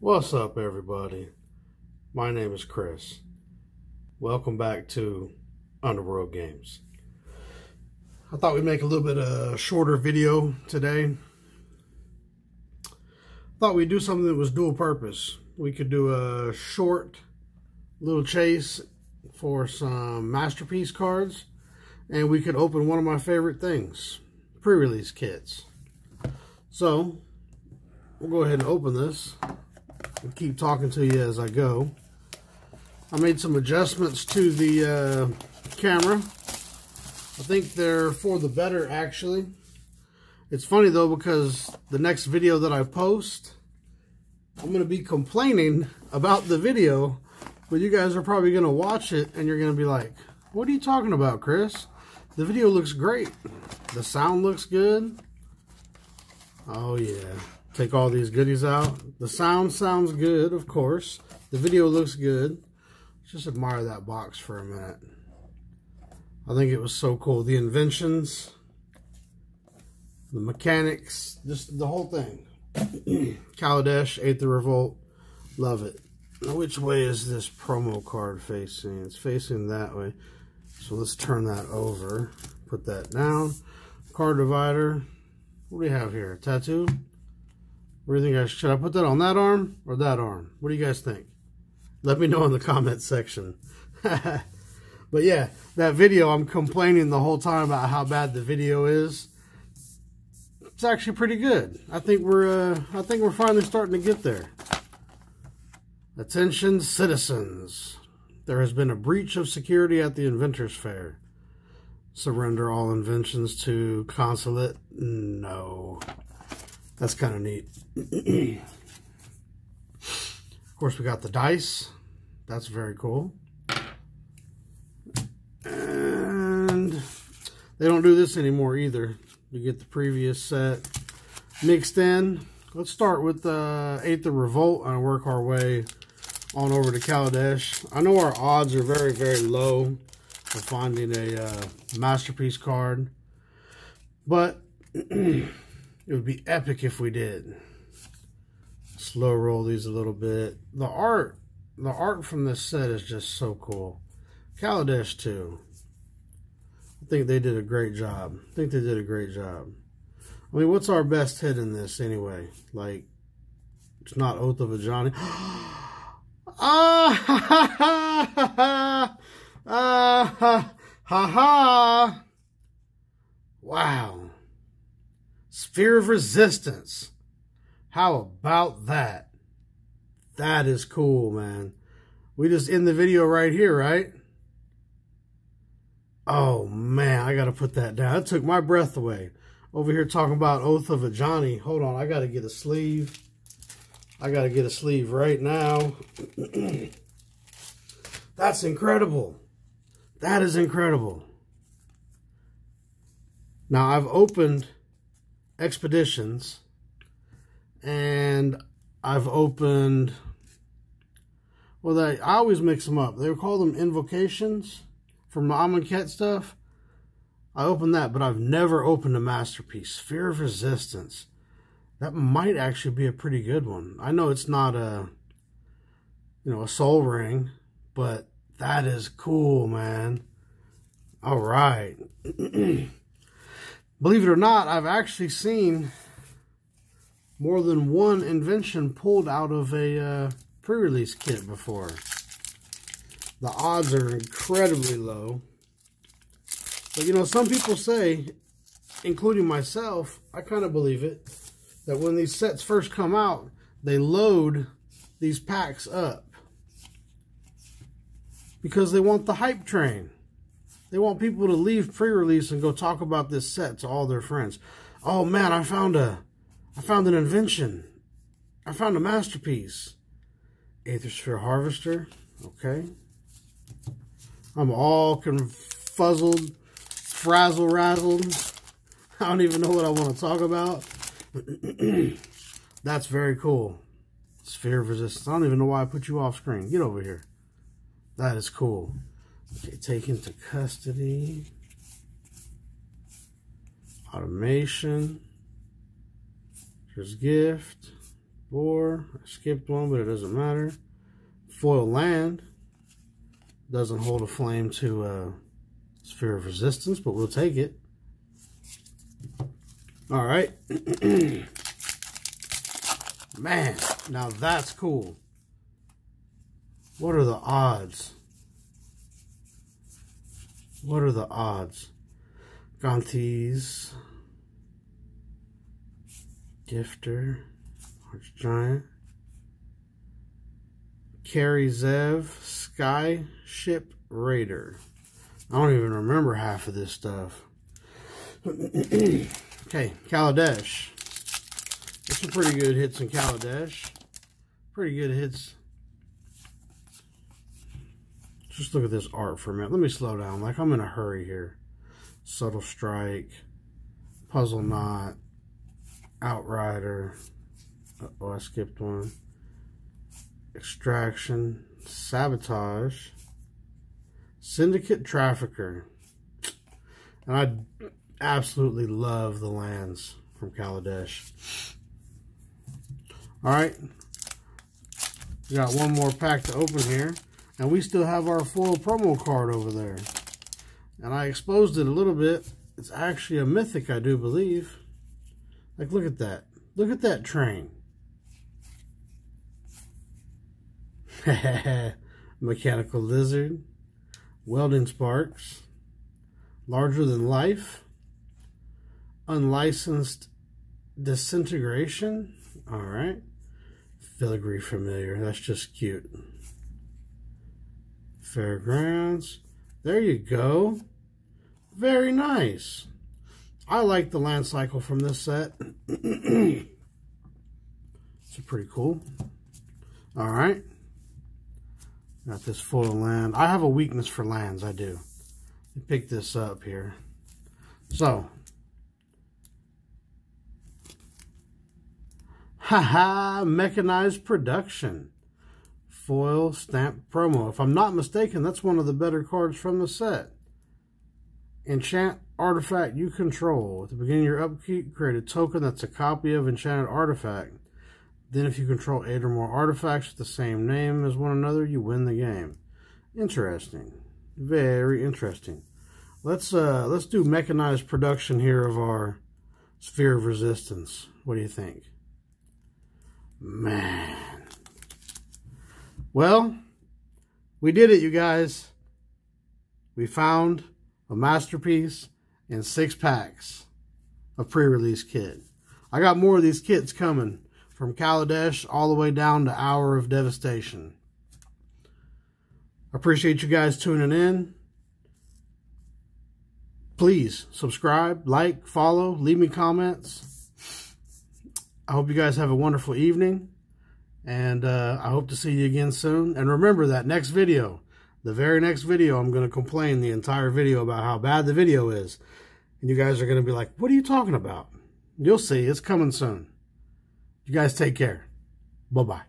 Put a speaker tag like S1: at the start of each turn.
S1: What's up, everybody? My name is Chris. Welcome back to Underworld Games. I thought we'd make a little bit of a shorter video today. Thought we'd do something that was dual purpose. We could do a short little chase for some Masterpiece cards, and we could open one of my favorite things, pre-release kits. So, we'll go ahead and open this and keep talking to you as I go. I made some adjustments to the uh, camera. I think they're for the better, actually. It's funny, though, because the next video that I post, I'm going to be complaining about the video, but you guys are probably going to watch it, and you're going to be like, what are you talking about, Chris? The video looks great. The sound looks good. Oh, yeah. Take all these goodies out. The sound sounds good, of course. The video looks good. Just admire that box for a minute. I think it was so cool. The inventions, the mechanics, just the whole thing. Kaladesh, Aether Revolt, love it. Now, which way is this promo card facing? It's facing that way. So let's turn that over. Put that down. Card divider. What do we have here? tattoo? What do you think should I put that on that arm or that arm? What do you guys think? Let me know in the comment section. but yeah, that video, I'm complaining the whole time about how bad the video is. It's actually pretty good. I think we're uh, I think we're finally starting to get there. Attention citizens. There has been a breach of security at the Inventors Fair. Surrender all inventions to consulate? No. That's kind of neat. of course, we got the dice. That's very cool. And they don't do this anymore either. You get the previous set mixed in. Let's start with the uh, Aether Revolt and work our way on over to Kaladesh. I know our odds are very, very low for finding a uh, Masterpiece card. But It would be epic if we did. Slow roll these a little bit. The art, the art from this set is just so cool. Kaladesh too. I think they did a great job. I think they did a great job. I mean, what's our best hit in this anyway? Like, it's not Oath of Ajani. ah, ha, ha, ha, ha, ha. Ha, ha, ha. Wow. Sphere of Resistance. How about that? That is cool, man. We just end the video right here, right? Oh, man, I got to put that down. That took my breath away. Over here talking about Oath of Ajani. Hold on, I got to get a sleeve. I got to get a sleeve right now. That's incredible. That is incredible. Now, I've opened expeditions and I've opened well they I always mix them up. They call them invocations from the Amonkhet stuff. I opened that, but I've never opened a masterpiece. Sphere of Resistance. That might actually be a pretty good one. I know it's not a you know a Sol Ring, but that is cool, man. All right. Believe it or not, I've actually seen more than one invention pulled out of a uh, pre-release kit before. The odds are incredibly low. But, you know, some people say, including myself, I kind of believe it, that when these sets first come out, they load these packs up. Because they want the hype train. They want people to leave pre-release and go talk about this set to all their friends. Oh man, I found a, I found an invention. I found a masterpiece. Aethersphere Harvester. Okay. I'm all confuzzled, frazzle razzled. I don't even know what I want to talk about. That's very cool. Sphere of Resistance. I don't even know why I put you off screen. Get over here. That is cool. Okay, Take into Custody. Automation. Here's gift. Boar. I skipped one, but it doesn't matter. Foil land. Doesn't hold a flame to uh, sphere of resistance, but we'll take it. All right. Man, now that's cool. What are the odds? What are the odds? Gontes, Gifter, Arch Giant, Kari Zev, Skyship Raider. I don't even remember half of this stuff. okay, Kaladesh. There's some pretty good hits in Kaladesh. Pretty good hits. Just look at this art for a minute. Let me slow down. Like I'm in a hurry here. Subtle Strike, Puzzle Knot, Outrider. Uh oh, I skipped one. Extraction, Sabotage, Syndicate Trafficker. And I absolutely love the lands from Kaladesh. All right. We got one more pack to open here. And we still have our foil promo card over there. And I exposed it a little bit. It's actually a mythic, I do believe. Like, look at that. Look at that train. Mechanical Lizard. Welding Sparks. Larger Than Life. Unlicensed Disintegration. All right. Filigree Familiar. That's just cute. Fairgrounds. There you go. Very nice. I like the land cycle from this set. it's pretty cool. All right. Got this foil land. I have a weakness for lands. I do. Pick this up here. So. Haha, mechanized production foil stamp promo. If I'm not mistaken, that's one of the better cards from the set. Enchant artifact you control. At the beginning of your upkeep, create a token that's a copy of enchanted artifact. Then if you control eight or more artifacts with the same name as one another, you win the game. Interesting. Very interesting. Let's uh let's do mechanized production here of our sphere of resistance. What do you think? Man. Well, we did it, you guys. We found a masterpiece in six packs of pre-release kit. I got more of these kits coming from Kaladesh all the way down to Hour of Devastation. Appreciate you guys tuning in. Please subscribe, like, follow, leave me comments. I hope you guys have a wonderful evening. And uh, I hope to see you again soon. And remember that next video, the very next video, I'm going to complain the entire video about how bad the video is. And you guys are going to be like, what are you talking about? You'll see. It's coming soon. You guys take care. Bye-bye.